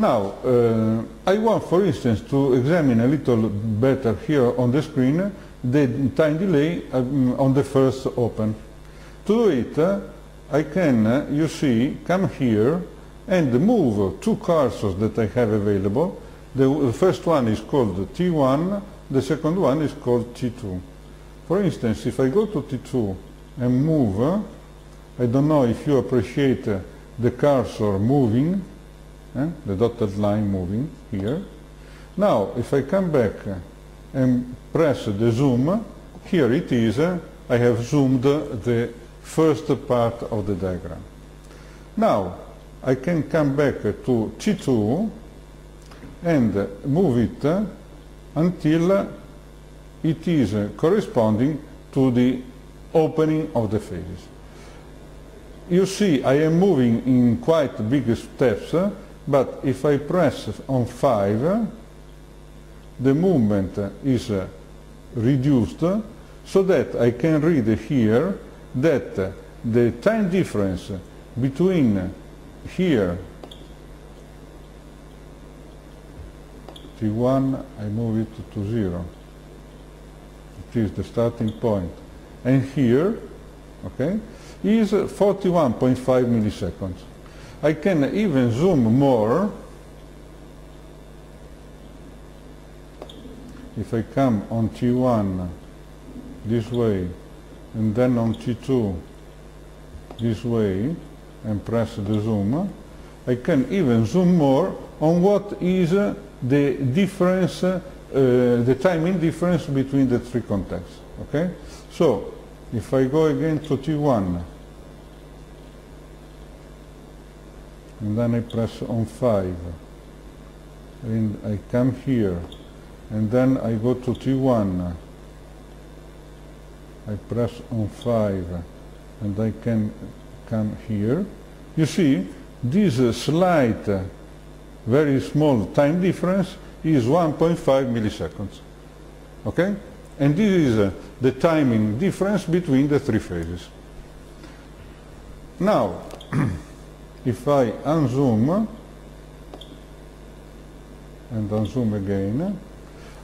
Now, uh, I want, for instance, to examine a little better here on the screen the time delay um, on the first open. To do it, uh, I can, uh, you see, come here and move two cursors that I have available. The, the first one is called T1, the second one is called T2. For instance, if I go to T2 and move, uh, I don't know if you appreciate uh, the cursor moving, eh, the dotted line moving here. Now, if I come back and press the zoom, here it is, I have zoomed the first part of the diagram. Now, I can come back to T2 and move it until it is corresponding to the opening of the phases. You see I am moving in quite big steps, but if I press on 5, the movement is reduced so that I can read here that the time difference between here T1 I move it to 0 it is the starting point. And here okay is 41.5 milliseconds I can even zoom more if I come on T1 this way and then on T2 this way and press the zoom, I can even zoom more on what is the difference, uh, the timing difference between the three contacts Okay? So, if I go again to T1, and then I press on 5, and I come here, and then I go to T1, I press on 5, and I can come here, you see this slight, very small time difference is 1.5 milliseconds. Okay? And this is uh, the timing difference between the three phases. Now, if I unzoom and unzoom again,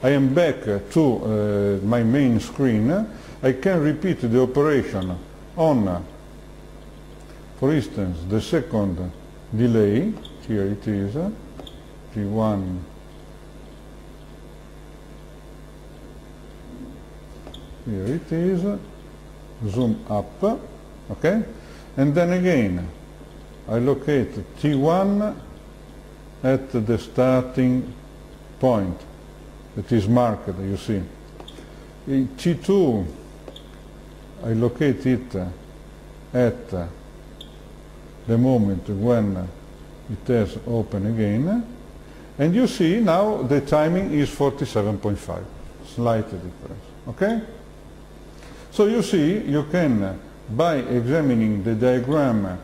I am back to uh, my main screen. I can repeat the operation on for instance, the second delay, here it is, T1 here it is, zoom up, okay? And then again, I locate T1 at the starting point. That is marked, you see. In T2, I locate it at the moment when it has open again. And you see now the timing is 47.5 slight difference okay? So you see you can by examining the diagram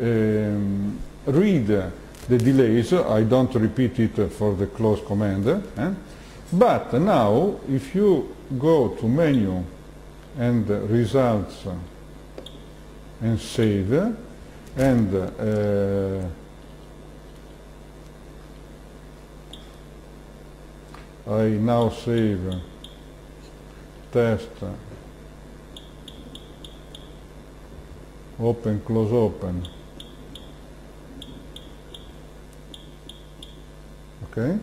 um, read the delays I don't repeat it for the close command eh? but now if you go to menu and results and save and uh, I now save test open close open okay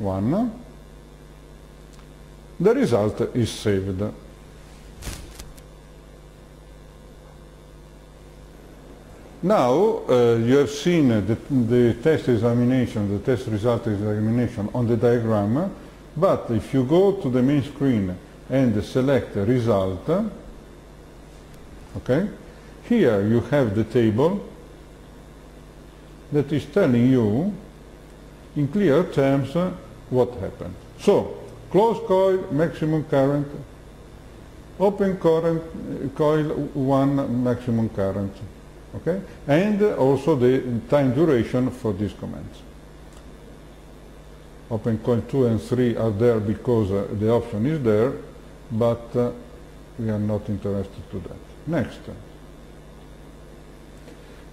one. The result is saved. Now uh, you have seen the, the, test examination, the test result examination on the diagram, but if you go to the main screen and select result, okay, here you have the table that is telling you in clear terms what happened. So, closed coil, maximum current, open current, coil 1, maximum current okay? And also the time duration for these commands. Open coil 2 and 3 are there because uh, the option is there, but uh, we are not interested to that. Next.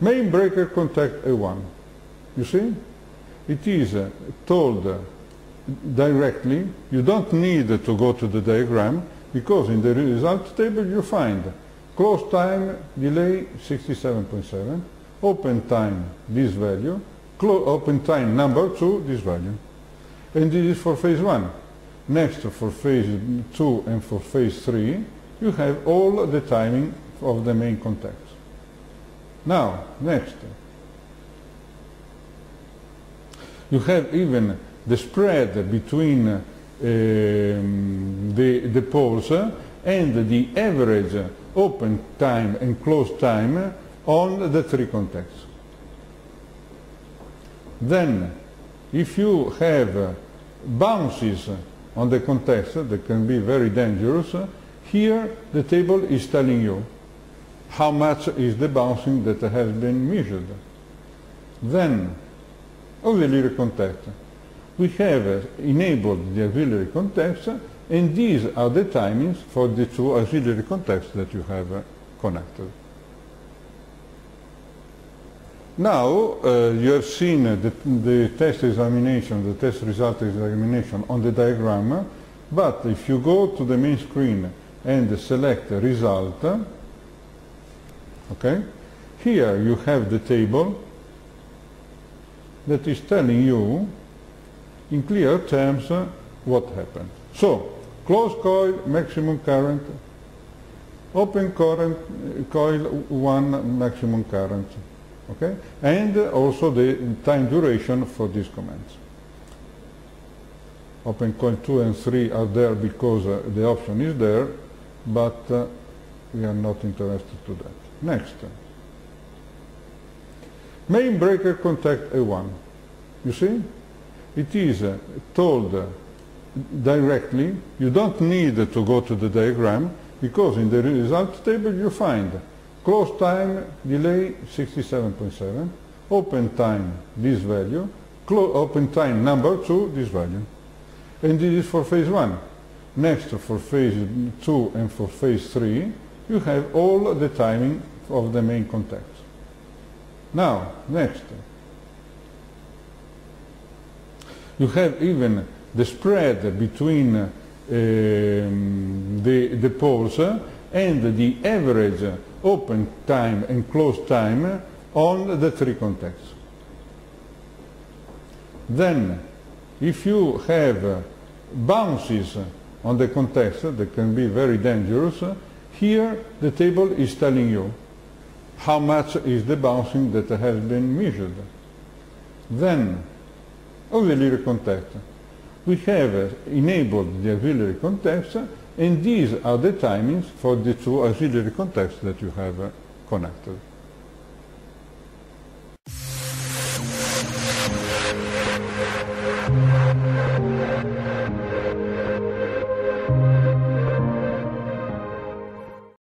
Main breaker contact A1. You see? It is uh, told directly. You don't need to go to the diagram because in the result table you find close time delay 67.7, open time this value, open time number 2 this value. And this is for phase 1. Next for phase 2 and for phase 3 you have all the timing of the main contacts. Now, next. You have even the spread between um, the, the poles and the average open time and close time on the three contacts. Then, if you have bounces on the contacts that can be very dangerous, here the table is telling you how much is the bouncing that has been measured. Then, auxiliary context. We have enabled the auxiliary context and these are the timings for the two auxiliary contacts that you have connected. Now uh, you have seen the, the, test examination, the test result examination on the diagram, but if you go to the main screen and select result, okay, here you have the table that is telling you in clear terms what happened. So, closed coil, maximum current, open current, coil, one maximum current. Okay? And also the time duration for these commands. Open coil 2 and 3 are there because uh, the option is there, but uh, we are not interested to that. Next. Main breaker contact A1. You see? It is uh, told uh, directly. You don't need to go to the diagram because in the result table you find close time delay 67.7, open time this value, open time number 2 this value. And this is for phase 1. Next for phase 2 and for phase 3 you have all the timing of the main contacts. Now, next. You have even the spread between um, the, the poles and the average open time and close time on the three contacts. Then, if you have bounces on the contacts that can be very dangerous, here the table is telling you how much is the bouncing that has been measured. Then, auxiliary contact. We have enabled the auxiliary context and these are the timings for the two auxiliary contacts that you have connected.